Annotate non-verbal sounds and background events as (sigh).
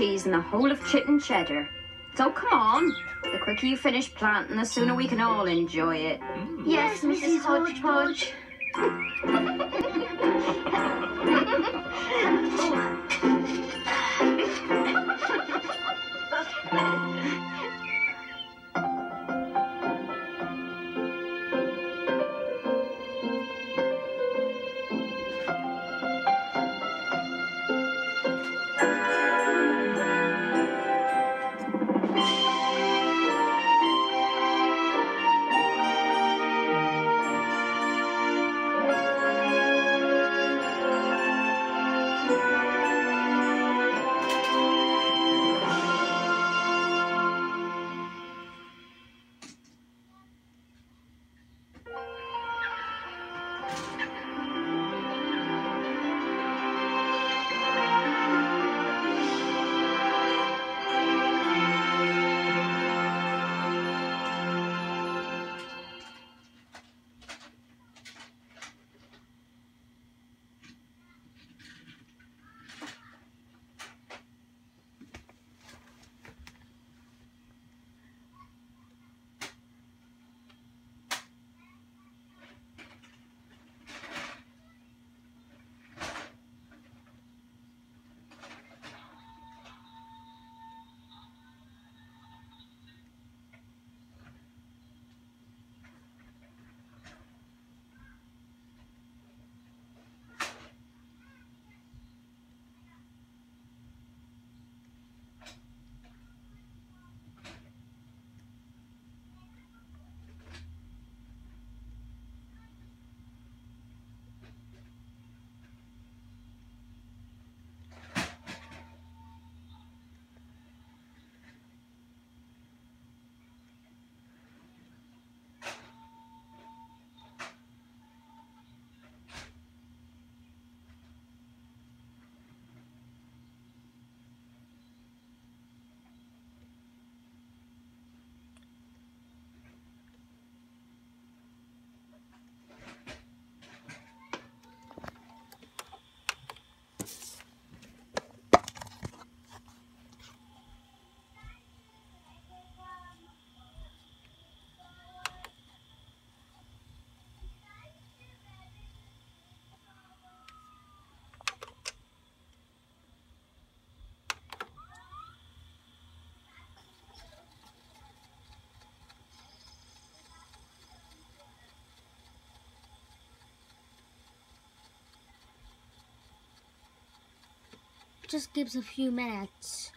cheese and the whole of Chipping Cheddar. So come on. The quicker you finish planting, the sooner we can all enjoy it. Mm. Yes, Mrs. Hodgepodge. (laughs) Just gives a few minutes.